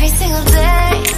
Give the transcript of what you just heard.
every single day.